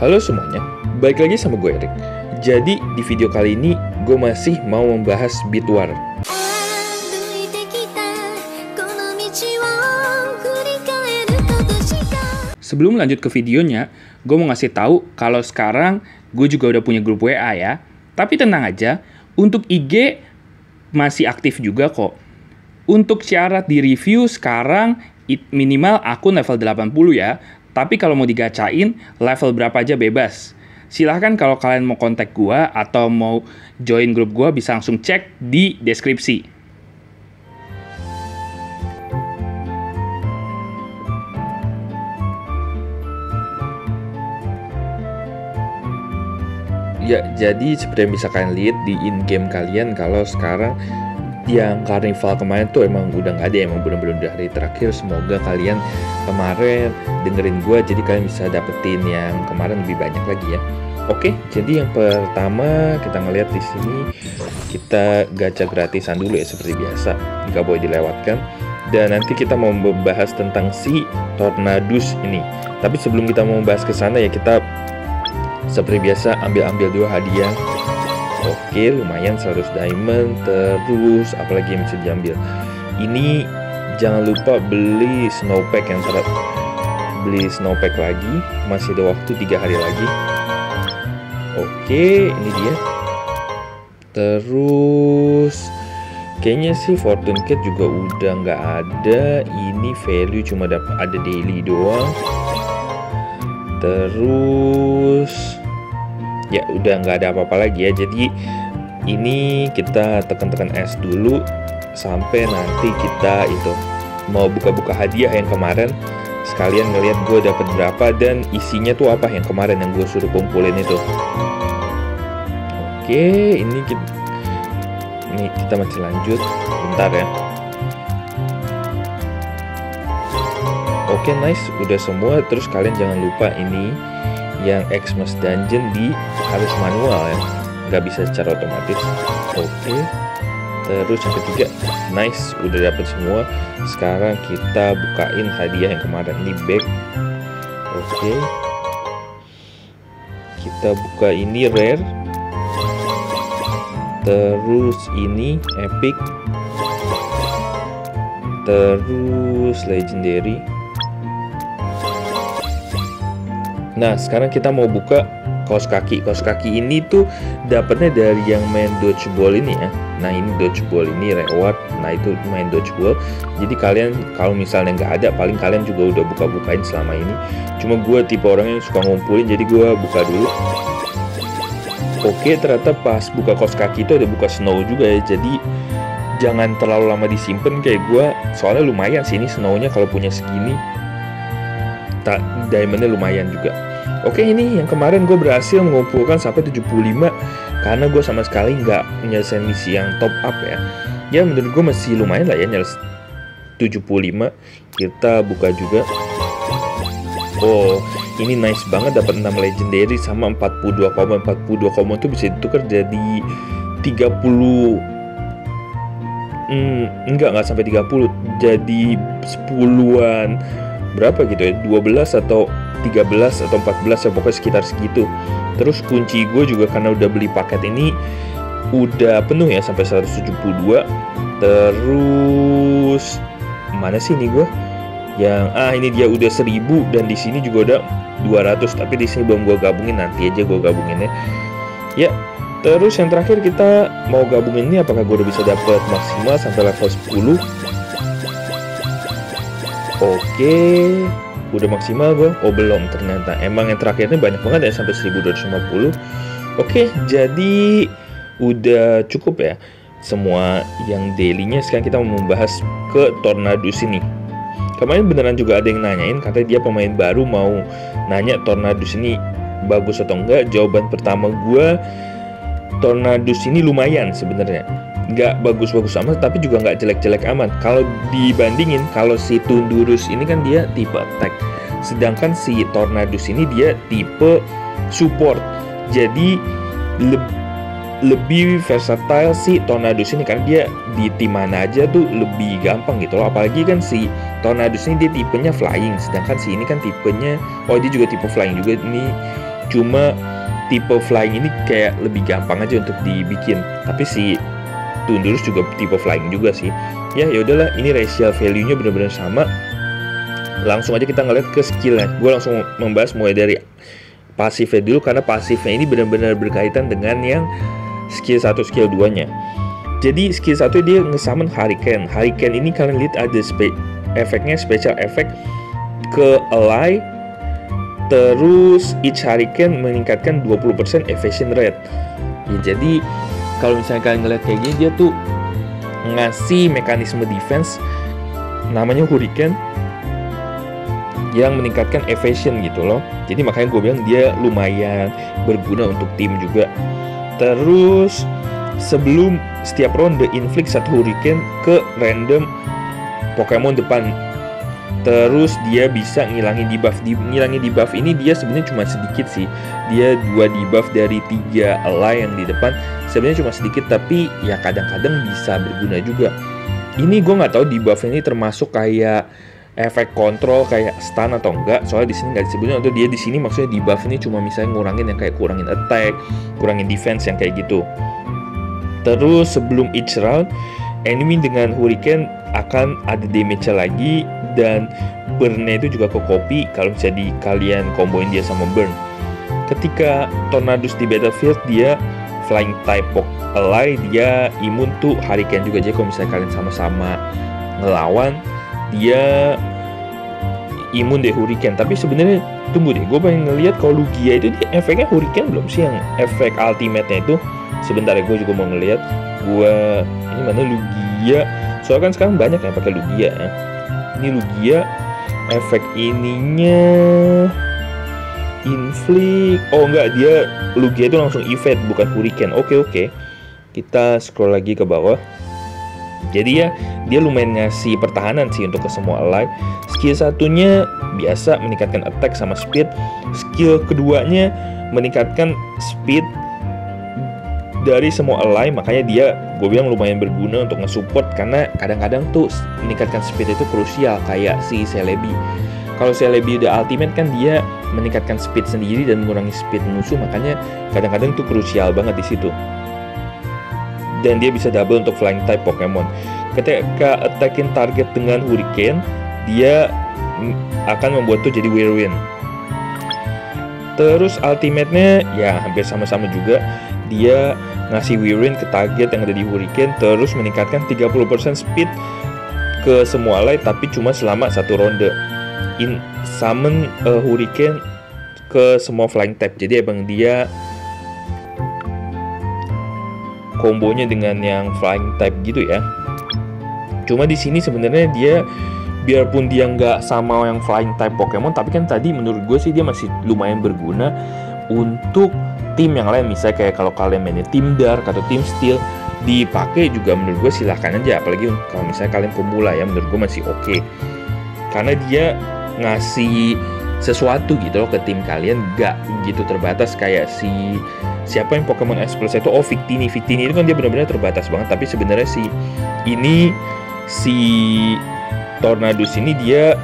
Halo semuanya, balik lagi sama gue Erik. Jadi di video kali ini gue masih mau membahas Bitwar. Sebelum lanjut ke videonya, gue mau ngasih tahu kalau sekarang gue juga udah punya grup WA ya. Tapi tenang aja, untuk IG masih aktif juga kok. Untuk syarat di review sekarang minimal akun level 80 ya, tapi kalau mau digacain, level berapa aja bebas. Silahkan kalau kalian mau kontak gue atau mau join grup gue bisa langsung cek di deskripsi. Ya, jadi seperti yang bisa kalian lihat di in-game kalian kalau sekarang yang Carnival kemarin tuh emang udah nggak ada emang bener-bener udah hari terakhir semoga kalian kemarin dengerin gue jadi kalian bisa dapetin yang kemarin lebih banyak lagi ya Oke, jadi yang pertama kita ngeliat di sini kita gacha gratisan dulu ya seperti biasa, nggak boleh dilewatkan. Dan nanti kita mau membahas tentang si Tornadus ini. Tapi sebelum kita mau membahas ke sana ya kita seperti biasa ambil-ambil dua hadiah. Oke, lumayan 100 diamond. Terus apalagi yang bisa diambil? Ini jangan lupa beli snowpack yang ter beli snowpack lagi. Masih ada waktu tiga hari lagi. Oke, ini dia. Terus kayaknya sih Fortune Kit juga udah nggak ada. Ini value cuma ada daily doang. Terus ya udah nggak ada apa-apa lagi ya. Jadi ini kita tekan-tekan S dulu sampai nanti kita itu mau buka-buka hadiah yang kemarin. Sekalian ngelihat gue dapat berapa dan isinya tuh apa yang kemarin yang gue suruh kumpulin itu. Oke ini kita ini kita masih lanjut. Bentar ya. Oke nice. Udah semua. Terus kalian jangan lupa ini yang Xmas Dungeon di harus manual ya. Nggak bisa secara otomatis. Oke. Terus yang ketiga nice udah dapet semua. Sekarang kita bukain hadiah yang kemarin ini bag. Oke. Kita buka ini rare. Terus ini epic. Terus legendary nah sekarang kita mau buka kaos kaki. Kaos kaki ini tuh dapatnya dari yang main dodgeball ini ya. Nah ini dodgeball ini reward. Nah itu main dodgeball jadi kalian kalau misalnya nggak ada paling kalian juga udah buka-bukain selama ini. Cuma gue tipe orang yang suka ngumpulin jadi gue buka dulu. Oke ternyata pas buka kaos kaki itu ada buka snow juga ya. Jadi jangan terlalu lama disimpan kayak gue soalnya lumayan sih ini snownya kalau punya segini. Tak diamondnya lumayan juga Oke ini yang kemarin gue berhasil mengumpulkan sampai 75 karena gue sama sekali nggak menyelesaikan misi yang top up ya. Ya menurut gue masih lumayan lah ya nyeles 75. Kita buka juga. Oh ini nice banget dapat 6 legendary sama 42 koma 42 koma itu bisa ditukar jadi 30 hmm, enggak nggak sampai 30 jadi 10-an berapa gitu ya 12 atau 13 atau 14 ya pokoknya sekitar segitu. Terus kunci gue juga karena udah beli paket ini udah penuh ya sampai 172 terus mana sih ini gue yang ah ini dia udah 1000 dan di sini juga udah 200 tapi di sini belum gue gabungin nanti aja gue gabunginnya. Ya terus yang terakhir kita mau gabungin ini apakah gue udah bisa dapat maksimal sampai level 10 oke udah maksimal gue oh belum ternyata. Emang yang terakhirnya banyak banget ya sampai 1250 oke jadi udah cukup ya semua yang dailynya. Sekarang kita mau membahas ke Tornadus ini kemarin beneran juga ada yang nanyain katanya dia pemain baru mau nanya Tornadus ini bagus atau enggak. Jawaban pertama gue Tornadus ini lumayan sebenarnya nggak bagus-bagus amat tapi juga nggak jelek-jelek amat. Kalau dibandingin kalau si Tundurus ini kan dia tipe attack. Sedangkan si Tornadus ini dia tipe support. Jadi le- lebih versatile si Tornadus ini karena dia di tim mana aja tuh lebih gampang gitu loh. Apalagi kan si Tornadus ini dia tipenya flying sedangkan si ini kan tipenya oh dia juga tipe flying juga ini cuma tipe flying ini kayak lebih gampang aja untuk dibikin. Tapi si Tundurus juga tipe flying juga sih. Ya ya udahlah ini racial value nya benar-benar sama. Langsung aja kita ngeliat ke skillnya. Gue langsung membahas mulai dari pasifnya dulu karena pasifnya ini benar-benar berkaitan dengan yang skill 1 skill 2 nya jadi skill 1 dia ngesamen Hurricane. Hurricane ini kalian lihat ada spe efeknya special effect ke ally terus each Hurricane meningkatkan 20% evasion rate. Ya jadi kalau misalnya kalian ngeliat kayak gini dia tuh ngasih mekanisme defense namanya Hurricane yang meningkatkan evasion gitu loh. Jadi makanya gue bilang dia lumayan berguna untuk tim juga. Terus sebelum setiap ronde inflict satu hurricane ke random Pokemon depan terus dia bisa ngilangin debuff. Di ngilangin debuff ini dia sebenarnya cuma sedikit sih. Dia dua debuff dari tiga ally yang di depan sebenarnya cuma sedikit tapi ya kadang-kadang bisa berguna juga. Ini gue nggak tahu debuff ini termasuk kayak efek kontrol kayak stun atau enggak. Soalnya di sini nggak disebutnya. Atau dia di sini maksudnya debuff ini cuma misalnya ngurangin yang kayak kurangin attack kurangin defense yang kayak gitu. Terus sebelum each round enemy dengan hurricane akan ada damage lagi dan burn-nya itu juga ke copy kalau misalnya di kalian komboin dia sama burn. Ketika tornadoes di battlefield dia flying type ally dia imun tuh hurricane juga. Jadi kalau misalnya kalian sama-sama ngelawan dia imun deh hurricane. Tapi sebenarnya tunggu deh gue pengen ngeliat kalau Lugia itu dia efeknya hurricane belum sih yang efek ultimate-nya itu? Sebentar ya gue juga mau ngeliat. Gue ini mana Lugia soalnya kan sekarang banyak yang pakai Lugia ya. Ini Lugia efek ininya inflict. Oh enggak dia Lugia itu langsung evade bukan hurricane. Oke oke. Kita scroll lagi ke bawah. Jadi ya dia lumayan ngasih pertahanan sih untuk ke semua ally. Skill satunya biasa meningkatkan attack sama speed. Skill keduanya meningkatkan speed dari semua ally makanya dia gue bilang lumayan berguna untuk nge-support karena kadang-kadang tuh meningkatkan speed itu krusial kayak si Celebi. Kalau Celebi udah ultimate kan dia meningkatkan speed sendiri dan mengurangi speed musuh makanya kadang-kadang tuh krusial banget di situ. Dan dia bisa double untuk flying type Pokemon. Ketika attacking target dengan Hurricane dia akan membuat tuh jadi Whirlwind. Terus ultimate-nya ya hampir sama-sama juga dia ngasih Whirlwind ke target yang ada di Hurricane terus meningkatkan 30% speed ke semua ally tapi cuma selama satu ronde. In summon uh, Hurricane ke semua flying type. Jadi emang dia kombonya dengan yang flying type gitu ya. Cuma di sini sebenarnya dia biarpun dia nggak sama yang flying type Pokemon tapi kan tadi menurut gue sih dia masih lumayan berguna untuk tim yang lain misalnya kayak kalau kalian mainnya tim Dark atau tim Steel dipakai juga menurut gue silahkan aja apalagi kalau misalnya kalian pemula ya menurut gue masih oke. Okay. karena dia ngasih sesuatu gitu loh ke tim kalian gak gitu terbatas kayak si siapa yang Pokemon S Plus itu? Oh Victini. Victini itu kan dia benar-benar terbatas banget tapi sebenarnya si ini si Tornadus ini dia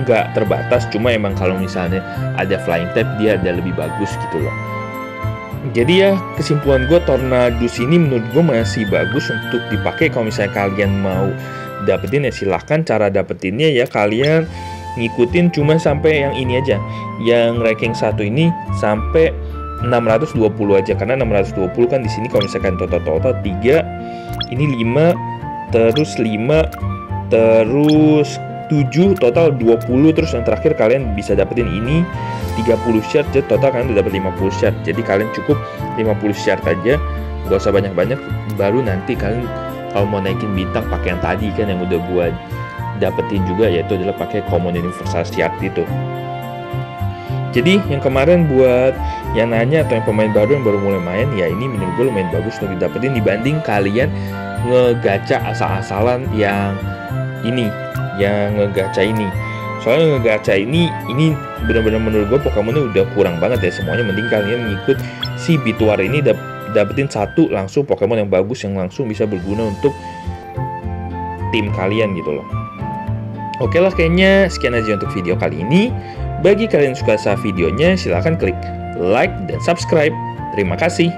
nggak terbatas cuma emang kalau misalnya ada flying type dia ada lebih bagus gitu loh jadi ya kesimpulan gue Tornadus ini menurut gue masih bagus untuk dipakai. Kalau misalnya kalian mau dapetin ya silahkan. Cara dapetinnya ya kalian ngikutin cuma sampai yang ini aja. Yang ranking satu ini sampai 620 aja. Karena 620 kan di sini kalau misalkan total-total 3 ini 5 terus 5 terus 7 total 20 terus yang terakhir kalian bisa dapetin ini 30 shard jadi total kalian udah dapat 50 shard jadi kalian cukup 50 shard aja gak usah banyak-banyak baru nanti kalian kalau mau naikin bintang pakai yang tadi kan yang udah buat dapetin juga yaitu adalah pakai common universal shard itu. Jadi yang kemarin buat yang nanya atau yang pemain baru yang baru mulai main ya ini menurut gue lumayan bagus untuk didapetin dibanding kalian ngegaca asal-asalan yang ini yang ngegaca ini soalnya ngegaca ini ini benar-benar menurut gue Pokemonnya udah kurang banget ya semuanya mending kalian ngikut si Bituar ini dap dapetin satu langsung Pokemon yang bagus yang langsung bisa berguna untuk tim kalian gitu loh Oke lah kayaknya sekian aja untuk video kali ini Bagi kalian yang suka sama videonya, silahkan klik like dan subscribe. Terima kasih.